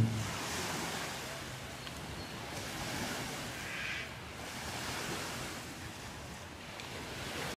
mm